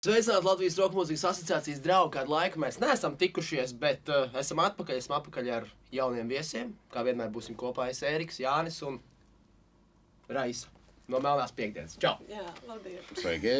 Sveicināti Latvijas Roka mūzikas asociācijas draugi. Kādu laiku mēs neesam tikušies, bet uh, esam atpakaļ. Esam atpakaļ ar jauniem viesiem. Kā vienmēr būsim kopā es, Ēriks, Jānis un Raisa no Melnās piekdienas. Čau! Jā, labdien. Sveiki!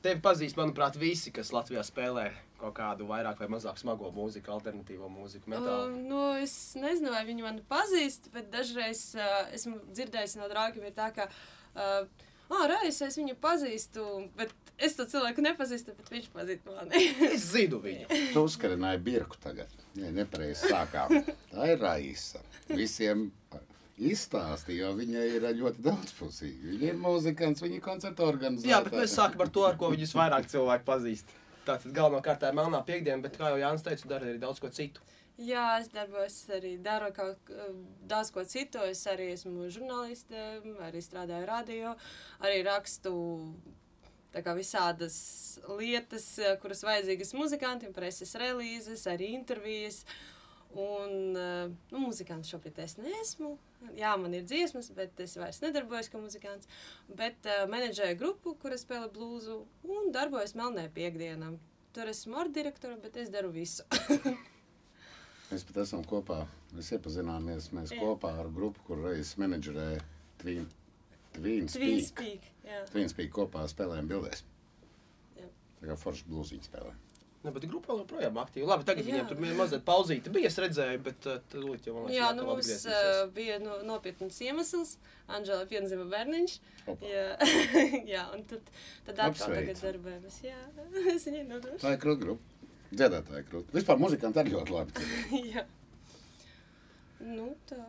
Tevi pazīst, manuprāt, visi, kas Latvijā spēlē kaut kādu vairāk vai mazāk smago mūziku, alternatīvo mūziku, metālu. Uh, nu, es nezinu, vai viņi mani pazīst, bet dažreiz uh, esmu dzirdējis no draugiem, ir tā, ka, uh, ah, Raisa, es viņu pazīstu, bet es to cilvēku nepazīstu, bet viņš pazīst mani. Es zinu viņu. Tu uzkarināji birku tagad. Nē, nepareizi sākām. Tā ir Raisa. Visiem izstāstīja, jo viņa ir ļoti daudzpusīga. Viņa ir muzikants, viņa ir koncerta organizētāja. Jā, bet mēs sākam ar to, ar ko viņus vairāk cilvēku pazīst. Tātad galvenokārt tā ir melnā piekdiena, bet, kā jau Jānis teica, dara arī daudz ko citu. Jā, es darbojos arī, daru kaut daudz ko citu. Es arī esmu žurnāliste, arī strādāju radio, arī rakstu tā kā visādas lietas, eh, kuras vajadzīgas muzikantiem, preses relīzes, arī intervijas. Un, eh, nu, muzikants šobrīd es neesmu. Jā, man ir dziesmas, bet es vairs nedarbojos kā muzikants. Bet uh, menedžēju grupu, kur es spēlēju blūzu un darbojos Melnē piekdienā. Tur esmu ar direktoru, bet es daru visu. Mēs pat esam kopā. Mēs iepazināmies mēs Jā. kopā ar grupu, kur reizes menedžerē Twin, Twin Twin Speak. speak. Jā. Twin Speak kopā spēlējam bildēs. Jā. Tā kā forši blūziņu spēlē. Ne, bet grupa vēl joprojām aktīva. Labi, tagad Jā. viņiem tur bija mazliet pauzīte. Bija, es redzēju, bet uh, tūlīt jau man liekas, Jā, nu mums uh, bija no, nopietns iemesls. Anģela pienzima bērniņš. Opa. Jā, jā, un tad, tad atkal Apsveicu. tagad darbojamies. Jā, es viņai nodošu. Tā ir krūta grupa. Dziedātāja krūta. Vispār muzikanti arī ļoti labi. jā. Nu, tā.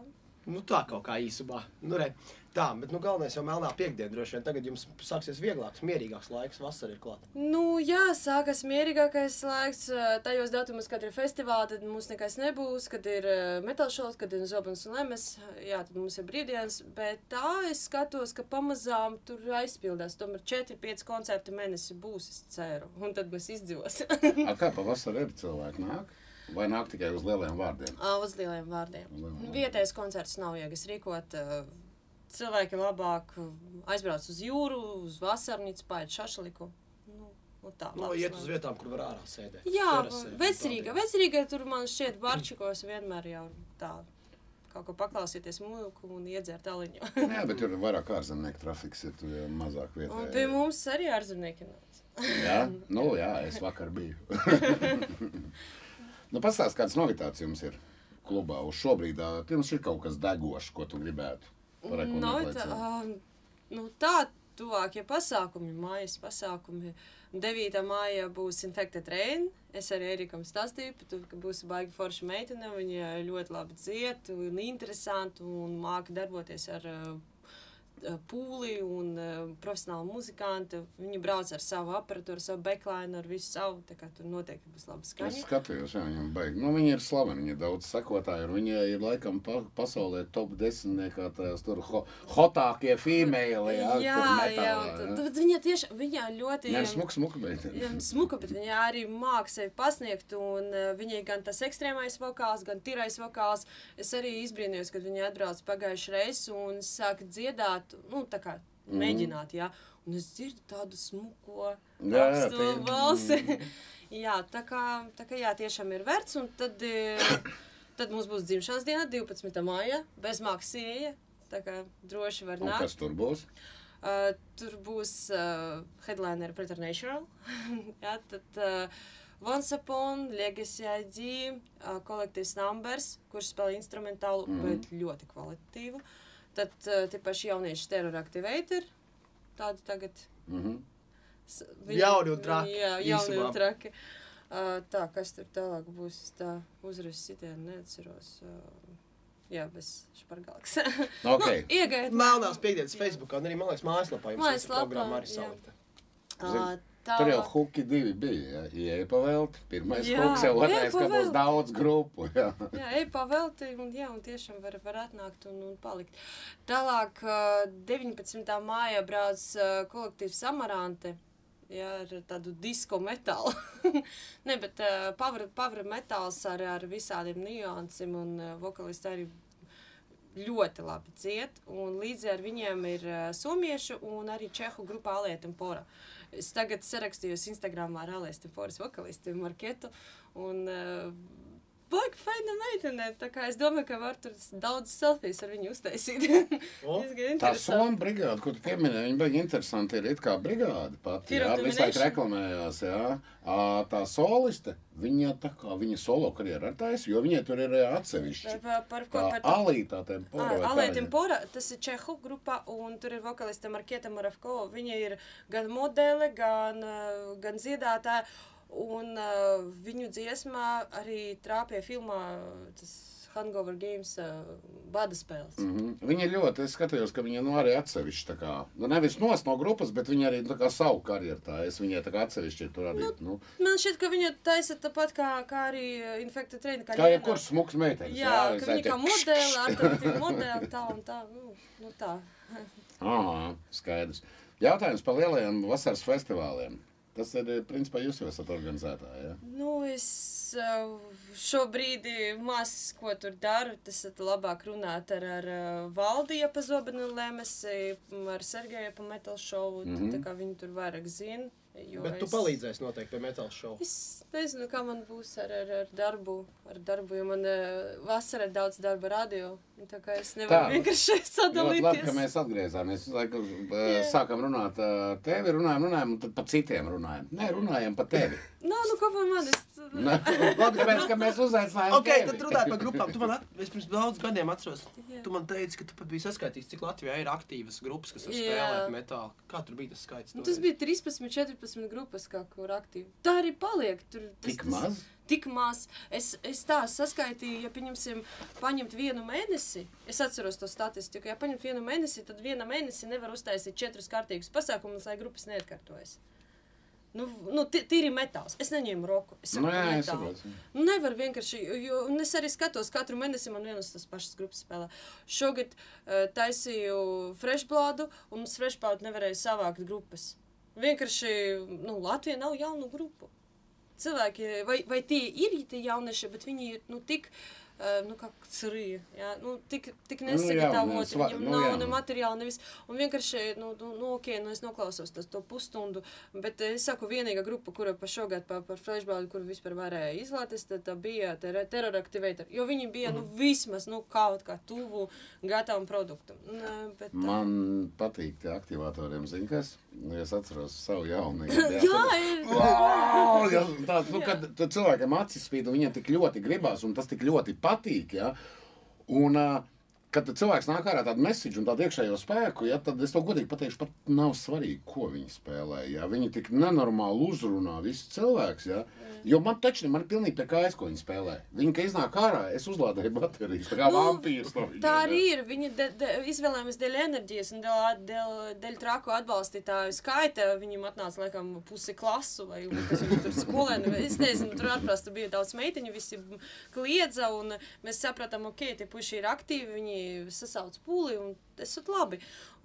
Nu, tā kaut kā īsumā. Nu, re, tā, bet nu, galvenais jau melnā piekdiena. Droši vien tagad jums sāksies vieglāks, mierīgāks laiks. Vasara ir klāta. Nu, jā, sākas mierīgākais laiks. eh, Tajos datumos, kad ir festivāli, tad mums nekas nebūs. Kad ir metālšaus, kad ir zobens un lemes, jā, tad mums ir brīvdienas. Bet tā es skatos, ka pamazām tur aizpildās. Tomēr 4-5 koncerti mēnesi būs, es ceru. Un tad mēs izdzīvosim. A, kā pavasarī ir cilvēki nāk? Vai nāk tikai uz lieliem vārdiem? Ā, Uz lieliem vārdiem. Uz lieliem vārdiem. Vietējais koncerts nav jēgas rīkot. ā, Cilvēki labāk aizbrauc uz jūru, uz vasarnīcu, paiet šašliku. Nu, nu tā, Nu, labs iet uz vietām, kur var ārā sēdēt. Jā, vecrīga. Vecrīga tur man šķiet barčikos vienmēr jau tā. Kaut ko paklausīties mūziku un iedzert aliņu. Jā, bet tur ir vairāk ārzemnieku trafiks, ir tur jau mazāk vietā. un pie mums arī ārzemnieki nāca. Jā, nu, jā, es vakar biju. nu, Pastāstiet, kādas novitātes jums ir klubā uz šobrīd? Jums ir kaut kas degošs, ko tu gribētu pareklamēt, Nav lai tā, ā, nu, tā tuvākie pasākumi, mājas pasākumi. 9. maijā būs Infected Rain. Es arī Erikam stāstīju, to, ka būs baigi forša meitene. Viņa ļoti labi dzied un interesanti un māca darboties ar uh, pūli un uh, profesionāli muzikanti. Viņi brauc ar savu aparatūru, savu backline, ar visu savu. Tā kā tur noteikti būs laba Es skaņa. skatījos, jā, viņam baigi. Nu, viņi ir slaveni, viņi ir daudz sekotāji, un viņi ir laikam pa, pasaulē top desmitniekā tās tur ho, hotākie femēli, jā, jā, jā, metālā, un tad- tad viņa tieši, viņa ļoti... Jā, smuka, smuka beidz. Jā, smuka, bet viņa arī māca sevi pasniegt. Un, uh, viņai gan tas ekstrēmais vokāls, gan tīrais vokāls. Es arī izbrīnījos, kad viņa atbrauca pagājušajā reizē un sāka dziedāt, nu, tā kā Mhm. mēģināt. Jā. Un es dzirdu tādu smuko, augstu balsi. jā, tā kā, tā kā jā, tiešām ir vērts. Un tad, eh, tad mums būs dzimšanas diena, 12. maijā, bez maksas. Tā kā droši var Un nākt. kas tur būs? Uh, tur būs uh, headliner Preternatural. Jā, tad uh, Once Upon, Legacy ID, uh, kolektīvs Numbers, kurš spēlē instrumentālu, mm. bet ļoti kvalitatīvu. Tad uh, tie paši jaunieši Terror Activator, tādi tagad. Mhm. s- Jauni un traki, Jā, jauni un traki. Uh, tā, kas tur tālāk būs, tā uzreiz sitienu neatceros. Uh, jā, bez špargalks. Nu, ok. nu, Iegaiet. Melnās piekdienas Facebookā un arī, man liekas, mājaslapā jums Mājaslapā, programma arī salikta. Uh, Tur jau huki divi bija. Jā, Ieja pavēlti. Pirmais Jā, huks jau otrais, ka būs daudz grupu. Jā. Jā, ej pavelti, un, jā, un tiešām var, var atnākt un, un palikt. Tālāk, ā, 19. mājā brauc ā, kolektīvs Samarante. Jā, ar tādu disko metālu. ne, bet uh, power, power metāls ar, ar visādiem niansiem, un uh, vokalisti arī ļoti labi dzied, un līdzi ar viņiem ir uh, somiešu un arī čehu grupa Alieta Tempora. Es tagad sarakstījos Instagramā ar Alieta Temporas vokalistu Marketu, un uh, Baigi faina meitene, tā kā es domāju, ka var tur daudz selfijas ar viņu uztaisīt. Tā. Somija brigāde, ko tu pieminēji, viņa bija interesanti. Ir it kā brigāde pati. Jā, visu laiku reklamējās. Jā. Tā soliste, viņa tā kā viņa solo karjeru ar taisa, jo viņai tur ir atsevišķi. Par, par ko? Tā Par to? alītā tempora. Alē viņa? Tempora, tas ir Čehu grupa, un tur ir vokaliste Marketa Maravko. Viņa ir gan modele, gan, gan dziedātāja, un uh, viņu dziesmā arī trāpīja filmā tas Hangover Games uh, bada spēles. Mm. Mm -hmm. Viņa ļoti, es skatījos, ka viņa nu, arī atsevišķi tā kā, nu, nevis nos no grupas, bet viņa arī tā kā savu karjeru tā, es viņai tā kā atsevišķi tur arī, nu, Man šķiet, ka viņa taisa tāpat kā, kā arī Infected Train. kā Liena. jebkurš smuks meitenes. Jā, ka visai viņa kā modele, alternatīva modele, tā un tā. Nu, nu tā. Aha, skaidrs. Jautājums par lielajiem vasaras festivāliem. Tas ir, principā, jūs jau esat organizētāji, ja? Nu, es uh, šobrīd maz ko tur daru. Tas ir labāk runāt ar, ar Valdi Japazobenu Lemesi, ar Sergeju pa metal šovu. Mm. -hmm. Tā kā viņi tur vairāk zina. jo Bet tu es- palīdzēsi noteikti pie metāla šova. Es nezinu, kā man būs ar, ar, ar darbu. Ar darbu, jo man vasarā ir daudz darba radio. Un Tā kā es nevaru Tā. vienkārši Ļoti labi, ka sadalīties. mēs atgriezāmies. Laiku, Jā. sākam runāt ar tevi, runājam, runājam, un tad par citiem runājam. Nē, runājam par tevi. Nā, nu, ko par mani? Es... Labi, tāpēc, ka mēs uzaicinājām Ok, tevi. tad runājot par grupām. Tu man at... es pirms daudz gadiem atceros, Jā. tu man teici, ka tu pat biji saskaitījis, cik Latvijā ir aktīvas grupas, kas var Jā. spēlēt metālu. Kā tur bija tas skaits? Nu, tas bija 13, 14 grupas, kā kur aktīvi. Tā arī paliek. Tur, tas, Tik maz? Tik maz. Es, es tā saskaitīju, ja pieņemsim, paņemt vienu mēnesi. Es atceros to statistiku. Ja paņemt vienu mēnesi, tad viena mēnesi nevar uztaisīt četrus kārtīgus pasākumus, lai grupas neatkārtojas. Nu, nu, tīri metāls. Es neņēmu roku. Es saku, Nu, jā, es metālu. saprotu. Nu, nevar vienkārši, jo es arī skatos, katru mēnesi man vienas tas pašas grupas spēlē. Šogad uh, taisīju freshblādu, un uz freshblādu nevarēju savākt grupas. Vienkārši, nu, Latvija nav jaunu grupu. Cilvēki, vai, vai tie ir tie jaunieši, bet viņi ir, nu, tik, nu, kā cerīja, jā, nu, tik, tik Nu, nesagatavoti, jā, viņam nu, nav jā. ne materiāli, nevis, un vienkārši, nu, nu, nu ok, nu, es noklausos tas to pusstundu, bet es saku, vienīgā grupa, kura pa šogad pa, par flashbādu, kuru vispār varēja izlēties, tad tā bija ter Terror Activator, jo viņi bija, nu, vismaz, nu, kaut kā tuvu gatavam produktam. Bet, tā- Man patīk tie aktivatoriem, zini kas? Nu, Es atceros savu jaunību. Jā. Wow, ja, tāds, nu, kad tad cilvēkiem acis spīd, un viņiem tik ļoti gribās, un tas tik ļoti patīk. Ja? Un, uh, kad cilvēks nāk ārā ar tādu mēsīju un tādu iekšējo spēku, ja, tad es to godīgi pateikšu, pat nav svarīgi, ko viņi spēlē. Ja? Viņi tik nenormāli uzrunā visu cilvēku. Ja? Jo man taču man ir pilnīgi pie kājas, ko viņi spēlē. Viņi, kad iznāk ārā, es uzlādēju baterijas, tā kā Nu, vampīrs. No viņiem, Tā arī ir. Viņi de, de, izvēlējās dēļ enerģijas un dēļ, dēļ, dēļ traku atbalstītāju skaita. Viņam atnāca, laikam, pusi klasu vai kas viņi tur skolēni. Es nezinu, tur atprasta bija daudz meitiņu, visi kliedza un mēs sapratām, ok, tie puši ir aktīvi, viņi sasauc pūli un esat labi.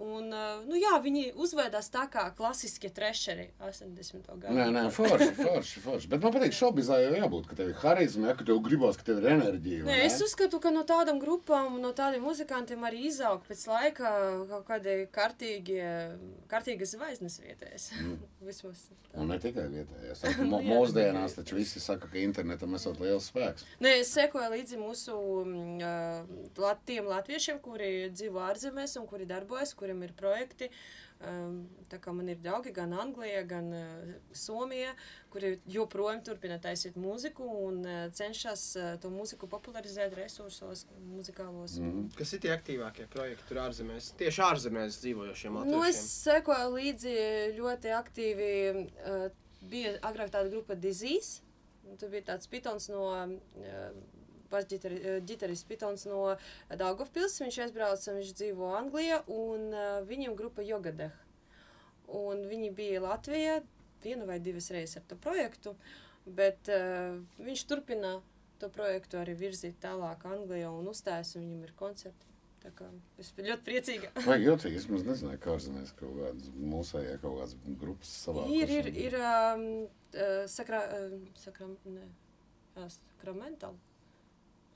Un, uh, nu jā, viņi uzvedās tā kā klasiskie trešeri 80. gadu. Nē, nē, forši, forši, forši. Bet man patīk, šobizā jau jābūt, ka tev ir harizma, ja, ka tev gribās, ka tev ir enerģija. Nē, es uzskatu, ka no tādām grupām, no tādiem muzikantiem arī izaug pēc laika kaut kādi kārtīgi, kārtīgas zvaigznes vietēs. Mm. Vismaz. tā. Un ne tikai vietējais. Nu, Mo- jā, Mūsdienās bet- taču visi saka, ka internetam esot liels spēks. Nē, es sekoju līdzi mūsu ā, lat- tiem latviešiem, kuri dzīvo ārzemēs un kuri darbojas, kuriem ir projekti. Um, tā kā man ir draugi gan Anglijā, gan uh, Somijā, kuri joprojām turpina taisīt mūziku un uh, cenšas uh, to mūziku popularizēt resursos, muzikālos. Mm. Kas ir tie aktīvākie projekti tur ārzemēs? Tieši ārzemēs dzīvojošiem Nu, es latviešiem. sekoju līdzi ļoti aktīvi. Bija agrāk tāda grupa Disease. Tur bija tāds pitons no. Uh, Ģitārists Pitons no Daugavpils. Viņš aizbrauca, viņš dzīvo Anglijā, un uh, viņam grupa Jogadeh. Un viņi bija Latvijā vienu vai divas reizes ar to projektu, bet uh, viņš turpina to projektu arī virzīt tālāk Anglijā un uzstājas, un viņam ir koncerti. Tā kā es biju ļoti priecīga. Vai jocīgi, es maz nezināju, kā ārzemēs kaut kādas mūsējā kaut kādas grupas savā. Ir, ir, ir um, uh, sakra, uh, sakra, ne, jā, sakramentāli.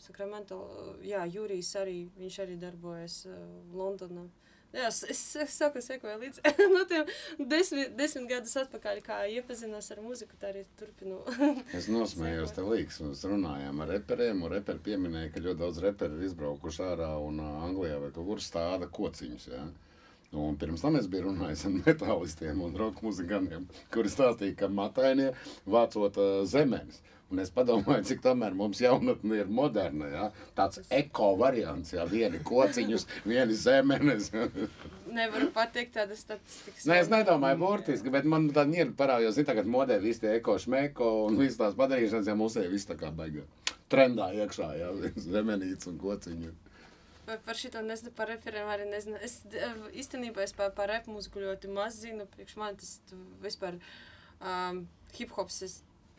Sakramento, jā, Jurijs arī, viņš arī darbojas uh, Londonā. Jā, es, es, es saku, sekoju līdzi. no tiem desmit, desmit gadus atpakaļ, kā iepazinos ar muziku, tā arī turpinu. Es nosmējos te līgas, mēs runājām ar reperiem, un reperi pieminēja, ka ļoti daudz reperi ir izbraukuši ārā un uh, Anglijā vai kaut kur stāda kociņus, jā. Un pirms tam es biju runājis ar metālistiem un roka muzikantiem, kuri stāstīja, ka matainie vācot uh, zemenes. Un es padomāju, cik tomēr mums jaunatne ir moderna, ja? tāds eko variants, ja vieni kociņus, vieni zemenes. Nevaru pateikt tādas statistikas. Nē, es nedomāju burtiski, bet man tā ir parādījās, ka tagad modē visi tie eko šmeko un visas tās padarīšanas, ja ir viss tā kā baigā trendā iekšā, ja zemenīts un kociņu. Par, par šito nezinu, par referiem arī nezinu. Es d- īstenībā es par, par rap mūziku ļoti maz zinu. Priekš man tas vispār um, hip-hops ir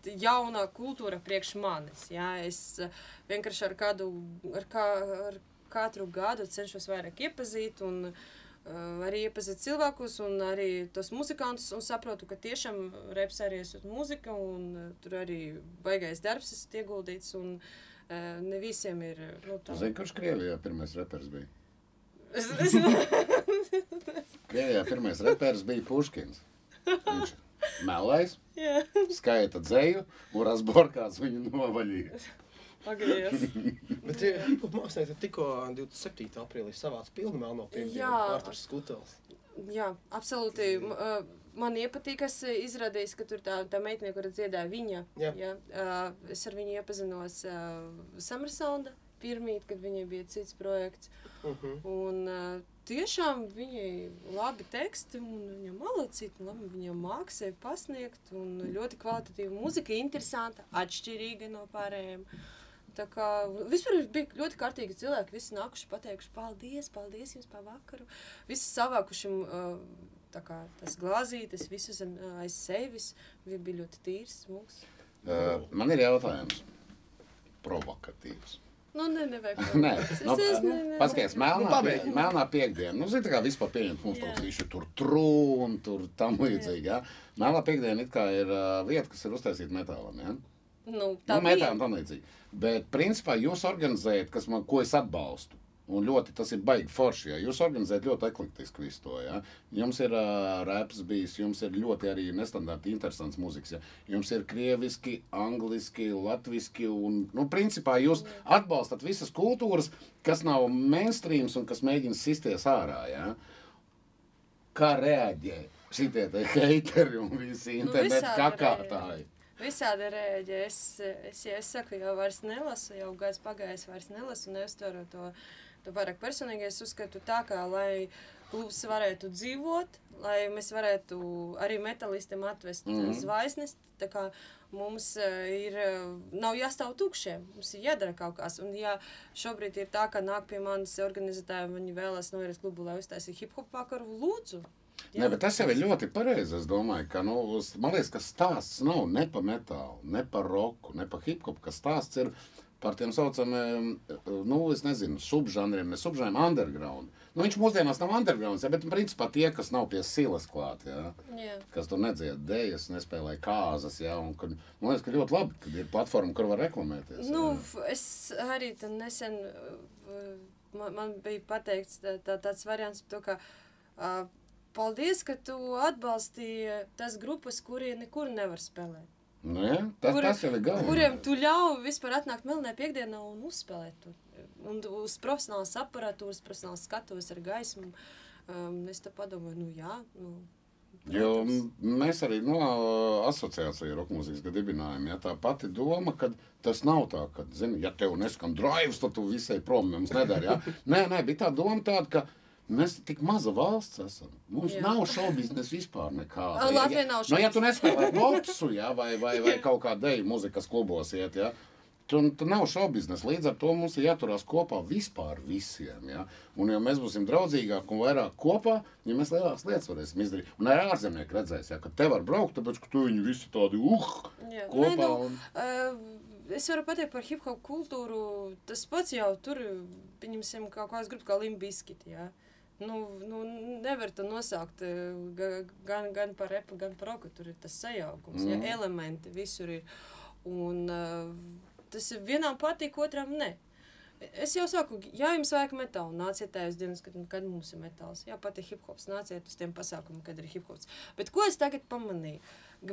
jauna kultūra priekš manis. Jā. Es uh, vienkārši ar kādu, ar, kā, ar katru gadu cenšos vairāk iepazīt un uh, arī iepazīt cilvēkus un arī tos muzikantus un saprotu, ka tiešām reps arī esot muzika un uh, tur arī baigais darbs esat ieguldīts un uh, ne visiem ir, nu, tā. Zini, kurš Krievijā pirmais reperis bija? Krievijā pirmais reperis bija Puškins. Viņš melais, jā, skaita dzēju un razborkās viņu novaļīja. pagriez. Bet hip-hop mākslinieki tikko 27. aprīlī savāca pilnu melno. Jā. Arturs Skutels. Jā, absolūti. Man iepatīk, kas izrādījās, ka tur tā, tā meitene, kura dziedāja viņa. Jā. Jā, es ar viņu iepazinos uh, Summersonda pirmīt, kad viņai bija cits projekts. Uh -huh. Un uh, tiešām viņai labi teksti, un viņa malacīta, labi viņa māk sevi pasniegt, un ļoti kvalitatīva muzika, interesanta, atšķirīga no pārējiem. Tā kā vispār bija ļoti kārtīgi cilvēki, visi nākuši pateikuši paldies, paldies jums par vakaru. Visi savākuši uh, tā kā tas glāzītes, visu zem ā, aiz sevis, bija ļoti tīrs, smūgs. Uh, man ir jautājums. Provokatīvs. Nu, ne, nevajag. Nē, nu, ne. paskaties, melnā, Nu, melnā piekdiena. Nu, zini, tā kā vispār pieņemt mums kaut visi tur trūn, tur tam līdzīgi, jā. Melnā piekdiena it kā ir uh, vieta, kas ir uztaisīta metālam, jā. Nu, Tā tā nu, metālam tam līdzīgi. Bet, principā, jūs organizējat, kas man, ko es atbalstu. Un ļoti tas ir baigi forši. Ja? Jūs organizējat ļoti eklektiski visu to. Ja? Jums ir uh, raps bijis, jums ir ļoti arī nestandarta, interesants mūzikas. Ja? Jums ir krieviski, angliski, latviski. Un, nu, principā jūs atbalstat visas kultūras, kas nav mainstreams un kas mēģina sisties ārā. Ja? Kā reaģē šitie te heiteri un visi internetu visādi kakārtāji? Visādi rēģi. Es, es, ja es saku, jau vairs nelasu, jau gads pagājis, vairs nelasu, neuztveru to, to pārāk personīgi. Es uzskatu tā, kā lai klubs varētu dzīvot, lai mēs varētu arī metālistiem atvest mm. -hmm. zvaigznes. Mums uh, ir, uh, nav jāstāv tukšiem, mums ir jādara kaut kas. Un, ja šobrīd ir tā, ka nāk pie manis organizētāji, viņi vēlas novirzīt klubu, lai uztaisītu hip hop vakaru, lūdzu. Bet tas jau ir ļoti pareizi. Es domāju, ka nu, man liekas, ka stāsts nav ne par metālu, ne par roku, ne par hip hop. Stāsts ir par tiem saucamiem, nu, es nezinu, subžanriem, ne subžanriem, underground. Nu, viņš mūsdienās nav underground, ja, bet principā tie, kas nav pie silas klāt, ja, Jā. kas tur nedzied dēļas, nespēlē kāzas. Ja, un, kad, man liekas, ka ļoti labi, ka ir platforma, kur var reklamēties. Nu, ja. es arī nesen man, man bija pateikts tā, tā, tāds variants, to, ka uh, paldies, ka tu atbalstīji tas grupas, kuri nekur nevar spēlēt. Nu, ja, tas, Kuri- tas ir galvenais. Kuriem tu ļauj vispār atnākt melnē piekdienā un uzspēlēt to. Un uz profesionālas aparatūras, profesionālas skatuves ar gaismu. Um, es te padomāju, nu jā, nu. Jo mēs arī no asociācijas rokmūzikas dibinājām. Ja, tā pati doma, ka tas nav tā, ka, zini, ja tev neskan drives, tad tu visai prom mums nedari. Ja? Nē, nē, bija tā doma tāda, ka mēs tik maza valsts esam. Mums Jā. jā. nav šobiznesa vispār nekāda. A, Latvijā nav Nu, ja tu nespēlē boksu, ja, vai, vai, vai kaut kā deju muzikas klubos iet, ja, Tu, tu nav šobiznesa. Līdz ar to mums ir jāturās kopā vispār visiem. Ja? Un, ja mēs būsim draudzīgāki un vairāk kopā, ja mēs lielākas lietas varēsim izdarīt, un arī ārzemnieki redzēs, ja, ka te var braukt, tāpēc, ka tu viņi visi tādi uh, Jā. kopā. Nē, nu, un... Uh, es varu pateikt par hip hop kultūru. Tas pats jau tur, pieņemsim, kaut kādas grupas kā Limbiskiti. Jā. Nu, nu, nevar to nosaukt eh, ga- gan, gan par repu, gan par roku. Tur ir tas sajaukums, mm. ja, elementi visur ir. Un uh, tas vienam patīk, otram ne. Es jau saku, ja jums vajag metālu, nāciet tajās dienas, kad, kad mums ir metāls. Jā, pat ir hip hops, nāciet uz tiem pasākumiem, kad ir hip hops. Bet ko es tagad pamanīju?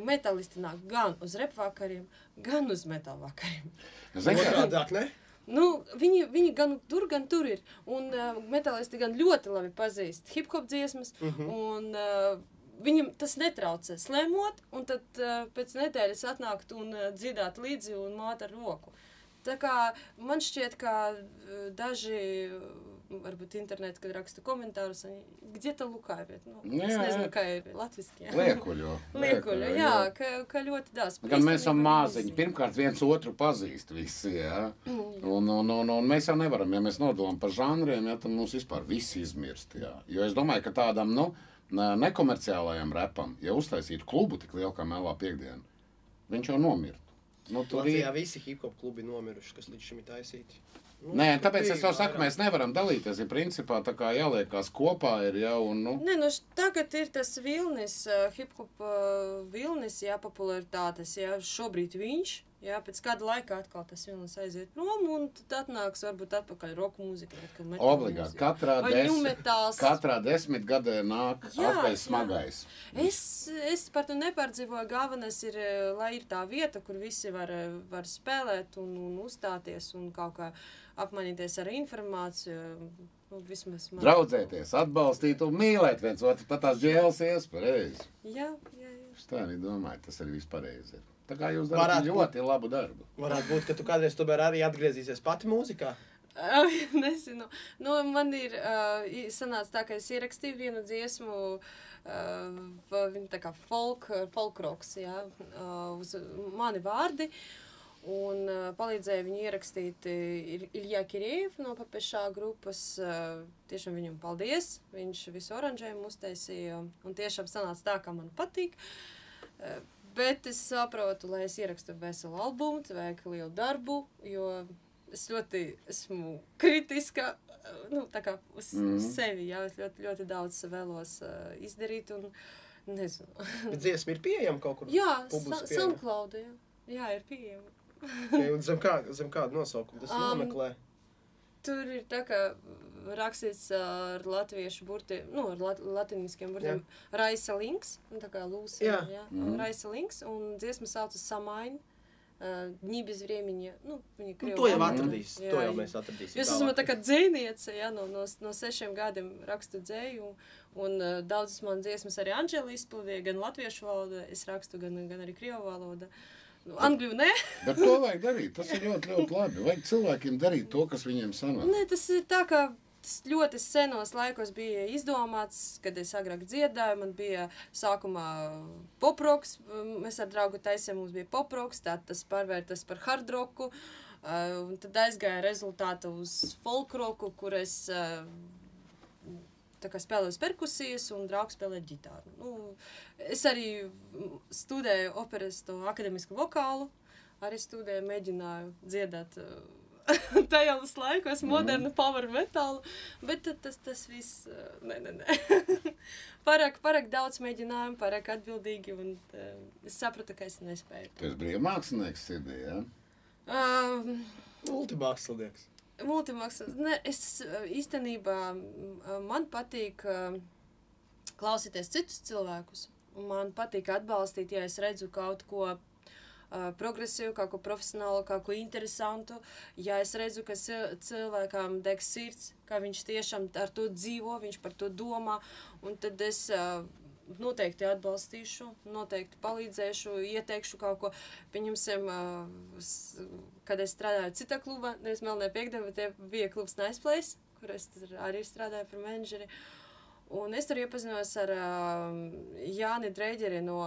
Metālisti nāk gan uz rep vakariem, gan uz metāla vakariem. Otrādāk, ne? Nu, viņi, viņi gan tur, gan tur ir. Un uh, metālisti gan ļoti labi pazīst hip hop dziesmas. Uh -huh. un, uh, Viņam tas netraucē slēmot, un tad uh, pēc nedēļas atnākt un uh, dziedāt līdzi un māt ar roku. Tā kā man šķiet, ka uh, daži, varbūt internetā, kad raksta komentārus, viņi gdita lukāviet. Nu, jā, es nezinu, kā ir latviski. Liekuļo. Liekuļo, jā, jā, ka, ka ļoti dās. Gan mēs esam māziņi, pirmkārt viens otru pazīst visi, jā. Mm. Un, un, un, un mēs jau nevaram, ja mēs nodalām par žanriem, jā, tad mums vispār viss izmirst, jā. Jo es domāju, ka tādam, nu, nekomerciālajam repam, ja uztaisītu klubu tik lielu kā Melā piekdiena, viņš jau nomirtu. Nu, tur Latvijā ir visi hip hop klubi nomiruši, kas līdz šim ir taisīti. Nu, Nē, tāpēc es to saku, mēs nevaram dalīties. Ir principā tā kā jāliekās kopā. Ir, jau, un, nu, Nē, nu tagad ir tas vilnis, uh, hip hop uh, vilnis, jā, popularitātes, jā, šobrīd viņš, jā, pēc kāda laika atkal tas vilnis aiziet prom, un tad atnāks varbūt atpakaļ roku mūzika, obligāti. Katrā, Vai des, ņumetāls. katrā desmitgadē nāk Jā, atpakaļ jā. smagais. Es, es par to nepārdzīvoju. Galvenais ir, lai ir tā vieta, kur visi var, var spēlēt un, un uzstāties un kaut kā apmainīties ar informāciju. Nu, vismaz man. Draudzēties, atbalstīt un mīlēt viens otru. Pat tās džēlas iespējas. Jā, jā, jā. Es tā arī domāju, tas arī viss pareizi. ir. Tā kā jūs darāt ļoti labu darbu. Varētu būt, ka tu kādreiz tomēr arī atgriezīsies pati mūzikā. Nezinu. Nu, man ir uh, sanāca tā, ka es ierakstīju vienu dziesmu, uh, viņa tā kā folk, folkroks, jā, uh, uz mani vārdi. Un uh, palīdzēja viņu ierakstīt uh, Ilja Kiriev no Papešā grupas. Uh, tiešām viņam paldies. Viņš visu oranžējumu uztaisīja. Un tiešām sanāca tā, kā man patīk. Uh, Bet es saprotu, lai es ierakstu veselu albumu, tad vajag lielu darbu, jo es ļoti esmu kritiska. uh, Nu, tā kā uz mm. Mhm. sevi jā, es ļoti, ļoti daudz vēlos uh, izdarīt. Un, nezinu. Bet dziesma ir pieejama kaut kur. jā. SoundCloud. Jā, jā ir pieejama. Okay, un zem, kā, zem kāda nosaukuma tas Um, jāmeklē. Tur ir tā kā rakstīts ar latviešu burtiem, nu, ar lat latiniskiem burtiem. Raisa links, nu, tā kā Lūsija. Jā. jā. Mhm. Raisa links, un dziesma saucas Samaini. Uh, Dņi bez времени. Nu, viņa Nu, krievu to jau valodā. atradīs. Jā, To jau jā. mēs atradīsim. Es esmu tā kā dzēniece, ja, no, no, no sešiem gadiem rakstu dzēju, un, un uh, daudzas manas dziesmas arī Anģela izpildīja, gan latviešu valodā, es rakstu, gan, gan arī krievu valodā. Nu, Angļu nē, Bet to vajag darīt. Tas ir ļoti, ļoti labi. Vajag cilvēkiem darīt to, kas viņiem sanāk. nē, tas ir tā kā tas ļoti senos laikos bija izdomāts, kad es agrāk dziedāju, man bija sākumā poproks, mēs ar draugu taisiem mums bija poproks, tad tas pārvērtas par hardroku, uh, un tad aizgāja rezultātu uz folkroku, kur es kā spēlēju perkusijas, un draugs spēlēja ģitāru. Nu, es arī mm, studēju operas to akadēmisku vokālu, arī studēju, mēģināju dziedāt uh, tajos laikos modernu power metālu, bet tas, tas viss, uh, nē, nē, nē. pārāk, pārāk daudz mēģinājumu, pārāk atbildīgi, un uh, es sapratu, ka es nespēju. Esi brīvmākslinieks sirdī, ja? Um, Multimākslinieks. Multimaksas. Ne, es uh, īstenībā uh, man patīk uh, klausīties citus cilvēkus. Man patīk atbalstīt, ja es redzu kaut ko progresīvu, kaut ko profesionālu, kaut ko interesantu. Ja es redzu, ka cil- cilvēkam deg sirds, ka viņš tiešām ar to dzīvo, viņš par to domā, un tad es uh, noteikti atbalstīšu, noteikti palīdzēšu, ieteikšu kaut ko. Pieņemsim, uh, kad es strādāju citā klubā, nevis Melnē piekdienā, bet bija klubs Nice Place, kur es arī strādāju par menedžeri. Un es tur iepazinos ar uh, Jāni Dreģeri no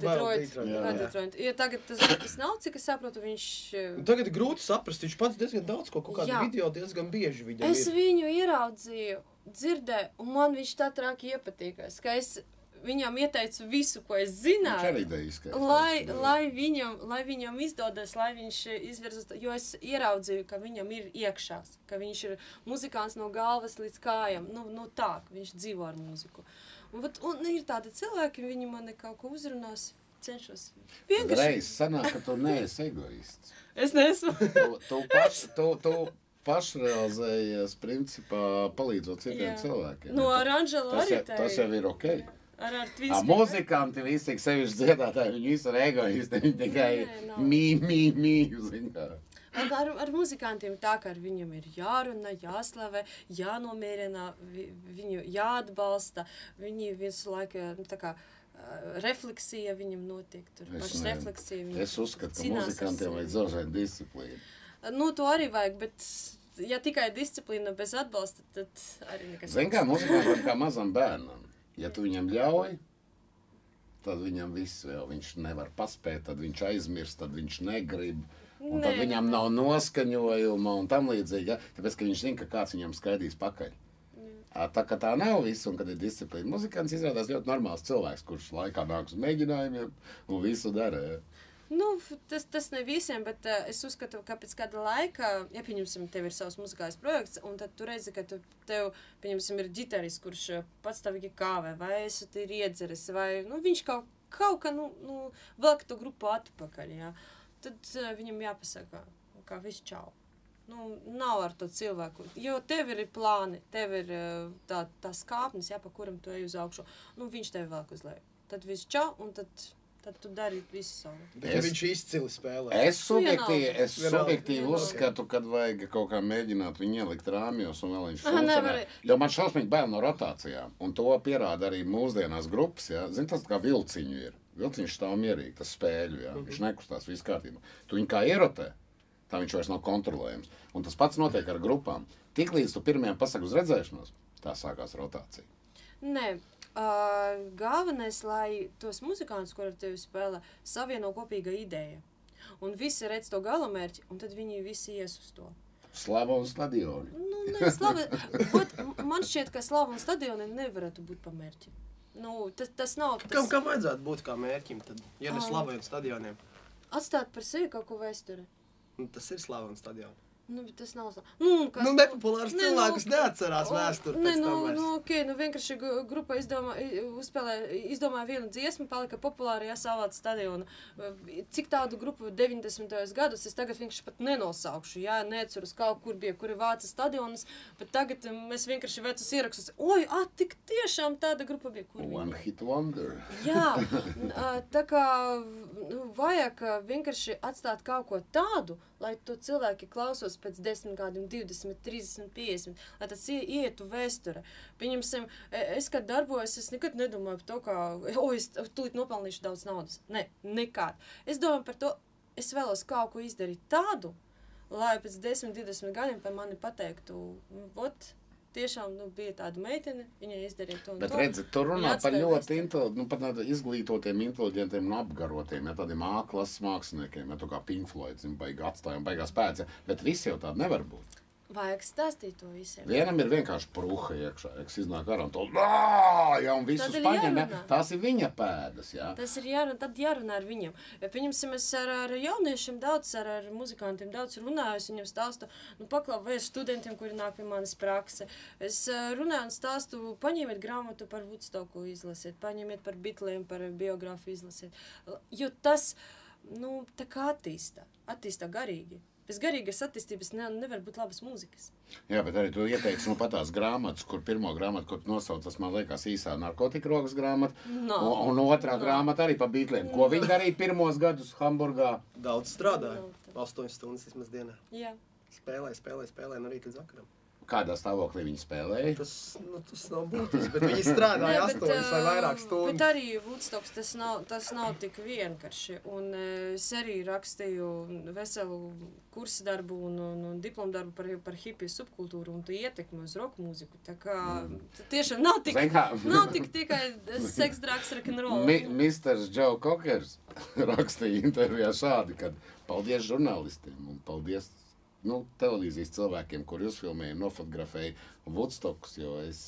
Detroit. Detroit, Jā, jā. Detroit. Ja tagad tas, tas nav, cik es saprotu, viņš... uh, Tagad grūti saprast, viņš pats diezgan daudz ko, kaut kādu Jā. video diezgan bieži viņam Es ir. viņu ieraudzīju, dzirdēju, un man viņš tā traki iepatīkās, ka es viņam ieteicu visu, ko es zināju. Lai, lai, viņam, lai viņam izdodas, lai viņš izvirzas, jo es ieraudzīju, ka viņam ir iekšās, ka viņš ir muzikants no galvas līdz kājām. Nu, nu tā, ka viņš dzīvo ar mūziku. Un, vat, un ir tādi cilvēki, viņi man kaut ko uzrunās, cenšos vienkārši. Reiz sanāk, ka tu neesi egoists. Es neesmu. Tu, tu, pats, tu, tu pašrealizējies, principā, palīdzot citiem Jā. cilvēkiem. No Oranžela tas, arī tas jau ir ok. Ar, ar tvīstu. muzikanti visi, sevišķi dziedātāji, viņi visi ir egoisti, viņi tikai nav. mī, mī, mī, zin kā. Ar, ar, ar muzikantiem tā, ka ar viņiem ir jārunā, jāslavē, jānomierina, vi, viņu jāatbalsta. Viņi visu laiku nu, tā kā refleksija viņam notiek. Tur Es pašas ne- refleksija. viņi Es uzskatu, ka ar muzikantiem vajag zaudēt disciplīnu. Nu, to arī vajag, bet ja tikai disciplīna bez atbalsta, tad arī nekas. Zini, kā muzikantam ir kā mazam bērnam. Ja tu viņam ļauj, tad viņam viss vēl viņš nevar paspēt, tad viņš aizmirst, tad viņš negrib. Un tad Nē, viņam nē. nav noskaņojuma un tam līdzīgi. Ja? Tāpēc, ka viņš zina, ka kāds viņam skaidīs pakaļ. Tā kā tā nav viss, un kad ir disciplīna, muzikants izrādās ļoti normāls cilvēks, kurš laikā nāk uz mēģinājumiem un visu dara. Ja? Nu, tas, tas ne visiem, bet uh, es uzskatu, ka pēc kāda laika, ja pieņemsim, tev ir savs muzikālais projekts, un tad tu redzi, ka tu, tev, pieņemsim, ir ģitāris, kurš uh, patstāvīgi kāvē, vai esat ir iedzeris, vai nu, viņš kaut, kaut kā, nu, nu velk to grupu atpakaļ, jā. Tad uh, viņam jāpasaka, kā viss čau. Nu, nav ar to cilvēku. Jo tev ir plāni, tev ir uh, tā, tā skāpnes, jā, pa kuram tu ej uz augšu. Nu, viņš tev velk uz leju. Tad viss čau, un tad, tad tu dari visu savu. Bet Es- viņš izcili spēlē. Es subjektīvi, es subjektīvi uzskatu, ka vajag kaut kā mēģināt viņu ielikt rāmjos un vēl viņš funkcionē. Jo man šausmīgi bail no rotācijām, un to pierāda arī mūsdienās grupas. Ja? Zini, tas kā vilciņu ir. Vilciņš stāv mierīgi, tas spēļu, ja? viņš nekustās, viss kārtībā. Tu viņu kā ierotē, tā viņš vairs nav kontrolējams. Un tas pats notiek ar grupām. Tiklīdz tu pirmajam pasaki uz redzēšanos, tā sākās rotācija. Nē, uh, galvenais, lai tos muzikantus, kur ar tevi spēlē, savieno kopīga ideja. Un visi redz to galamērķi, un tad viņi visi ies uz to. Slava un stadioni. Nu, nē, slava, Ot, man šķiet, ka slava un stadioni nevarētu būt pamērķi. Nu, tas, tas nav. Tas Kam, kam vajadzētu būt kā mērķim, tad, ja ne slavai un stadioniem? Atstāt par sevi kaut ko vēsturi. Nu, tas ir slava un stadioni. Nu, bet tas nav. sla- Nu, kas, Nu, nepopulārs Nē, cilvēks nu, neatcerās O, vēsturi. Nē, pēc nu, nu, ok, nu vienkārši grupa izdomā, uzspēlē, izdomāja vienu dziesmu, palika populāra, ja savāca stadionu. Cik tādu grupu 90. gados es tagad vienkārši pat nenosaukšu, jā, neatceros kaut kur bija, kuri vāca stadionus, bet tagad um, mēs vienkārši vecus ierakstus, oj, ah, tik tiešām tāda grupa bija, kur One bija. hit wonder. Jā, tā kā nu, vajag vienkārši atstāt kaut ko tādu, lai to cilvēki klausos pēc 10 gadiem, 20, 30, 50, lai tas ie- ietu vēsture. Pieņemsim, e- es, kad darbojos, es nekad nedomāju par to, ka, o, es tūlīt nopelnīšu daudz naudas. Nē, nekad. Es domāju par to, es vēlos kaut ko izdarīt tādu, lai pēc 10, 20 gadiem par mani pateiktu, vot, tiešām nu, bija tāda meitene, viņai izdarīja to Bet redziet, tur runā par ļoti intele- nu, tādu izglītotiem, inteliģentiem un apgarotiem, ja tādiem āklas māksliniekiem, ja tā kā Pink Floyd, zin, baigi atstāja un baigās pēc, ja, bet visi jau tādi nevar būt. Vajag stāstīt to visiem. Vienam ir vienkārši pruha iekšā, kas iznāk ārā un to "Ā!" ja, un visus paņem, ja, tās ir viņa pēdas, jā. Tas ir jārunā, tad jārunā ar viņiem. Pieņemsim, es ar, ar jauniešiem daudz, ar, ar muzikantiem daudz runāju, es viņiem stāstu, nu, paklau, vai ar studentiem, kuri nāk pie manis prakse. Es eh, runāju un stāstu, paņemiet grāmatu par Woodstocku izlasiet, paņemiet par bitliem, par biogrāfiju izlasiet. Jo tas, nu, tā kā attīsta, attīsta garīgi. Bez garīgas attīstības ne, nevar būt labas mūzikas. Jā, bet arī tu ieteiksi, nu, pat tās grāmatas, kur pirmo grāmatu, ko tu nosauc, tas man liekas īsā narkotika rokas grāmata, Nav. un, un otrā Nav. grāmata arī pa bītliem. Ko viņi darīja pirmos gadus Hamburgā? Daudz strādāja. Nu, 8 stundas vismaz dienā. Jā. Spēlēja, spēlēja, spēlēja no rīta līdz vakaram. Kādā stāvoklī viņi spēlēja? Tas, nu, tas nav būtiski, bet viņi strādāja 8 vai vairāk Bet stundas. arī Woodstocks tas nav, tas nav tik vienkārši. Un ā, es arī rakstīju veselu kursu darbu un, un, un diplomu darbu par, par hipiju subkultūru un to ietekmi uz roka mūziku. Tā kā mm. tiešām nav tik, nav tik tikai seks, drāks, rokenrola. Mi, Misters Džo Kokers rakstīja intervijā šādi, ka paldies žurnālistiem un paldies nu, televīzijas cilvēkiem, kur uzfilmēja, nofotografēja Woodstocks, jo es,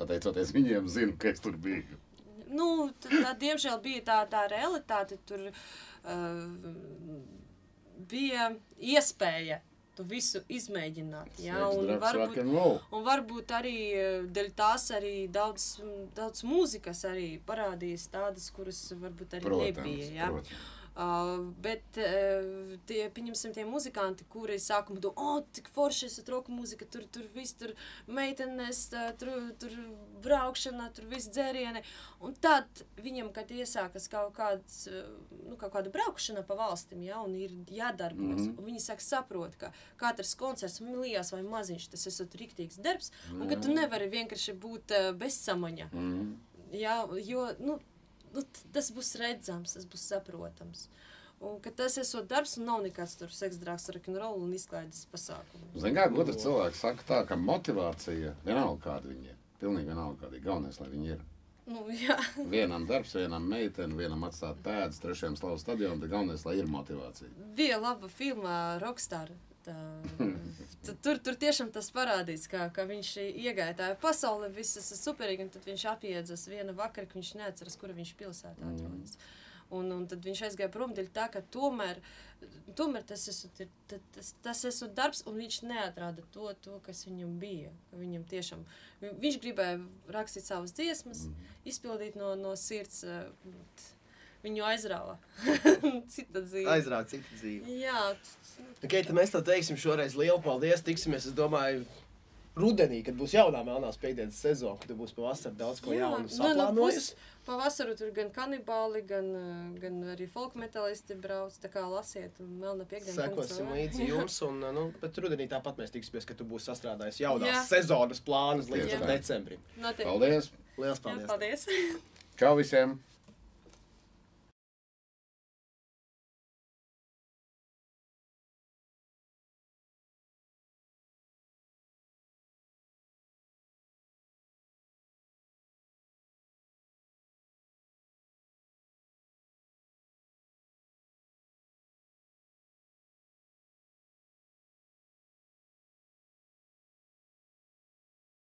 pateicoties viņiem, zinu, ka es tur biju. Nu, tā, diemžēl bija tā, tā realitāte. Tur uh, bija iespēja to visu izmēģināt. Sex, un varbūt, un varbūt arī eh, dēļ tās arī daudz, daudz mūzikas arī parādījās tādas, kuras varbūt arī Protams, nebija. Jā. protams. Uh, bet uh, tie, pieņemsim, tie muzikanti, kuri sākumā domā, o, oh, cik forši esat roka mūzika, tur, tur viss, tur meitenes, tur, tur braukšana, tur viss dzērieni. Un tad viņam, kad iesākas kaut, kāds, nu, kaut kāda braukšana pa valstim, ja, un ir jādarbojas, mm -hmm. un viņi sāk saprot, ka katrs koncerts, liels vai maziņš, tas esot riktīgs darbs, un ka tu nevari vienkārši būt uh, bezsamaņa. Mm -hmm. Jā, jo, nu, nu, tas būs redzams, tas būs saprotams. Un tas ir darbs, un nav nekāds tur seksdrāgs, rokenrola un izklaides pasākums. Ziniet, kā gudri cilvēki saka tā, ka motivācija vienalga kāda viņi ir. Pilnīgi vienalga kāda ir. Galvenais, lai viņi ir. Nu, jā. vienam darbs, vienam meitene, vienam atstāt pēdas, trešajam slavu stadionam, tad galvenais, lai ir motivācija. Bija laba filma Rockstar. Tā, tur, tur tiešām tas parādīts, kā, ka viņš iegāja tajā pasaulē, viss ir superīgi, un tad viņš apiedzas viena vakara, ka viņš neatceras, kura viņš pilsētā atrodas. Mm. Un, un tad viņš aizgāja prom dēļ tā, ka tomēr, tomēr tas, esot, tas, tas esot darbs, un viņš neatrada to, to, kas viņam bija. Viņam tiešām, viņš gribēja rakstīt savas dziesmas, mm. izpildīt no, no sirds. Viņu aizrāva. cita dzīve. Aizrāva cita dzīve. Jā. Okay, tad mēs tā teiksim šoreiz lielu paldies. Tiksimies, es domāju, rudenī, kad būs jaunā melnās piekdienas sezona, kad būs pavasarī daudz ko jaunu saplānojis. Nu, nu, pavasaru tur gan kanibāli, gan, gan arī folk metalisti brauc, tā kā lasiet melna piekdiena. Sekosim līdzi jums, un, nu, bet rudenī tāpat mēs tiksimies, ka tu būsi sastrādājis jaunās Jā. sezonas plānus līdz decembrim. Notiek. Paldies! Liels paldies! Jā, paldies! Čau visiem!